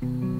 There's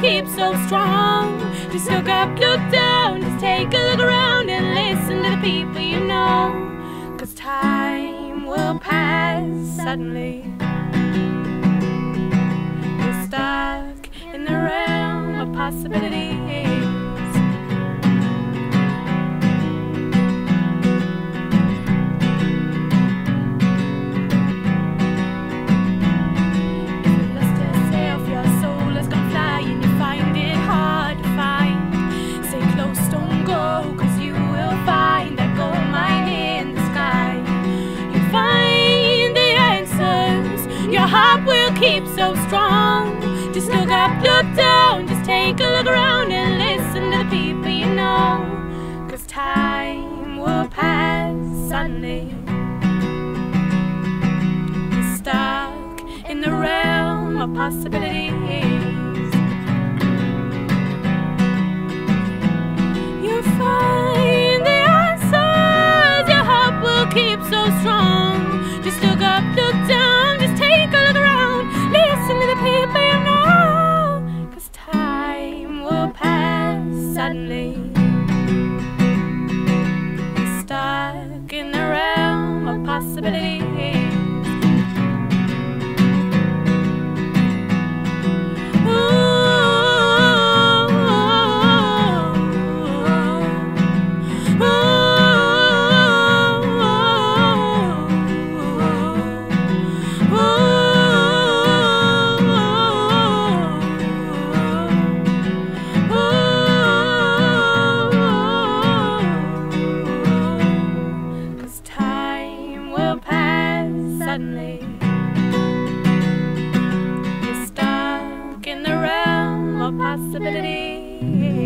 keep so strong. Just look up, look down, just take a look around and listen to the people you know. Cause time will pass suddenly. You're stuck in the realm of possibilities. Keep so strong. Just look up, look down, just take a look around and listen to the people you know. Cause time will pass suddenly. You're stuck in the realm of possibilities. Realm possibility.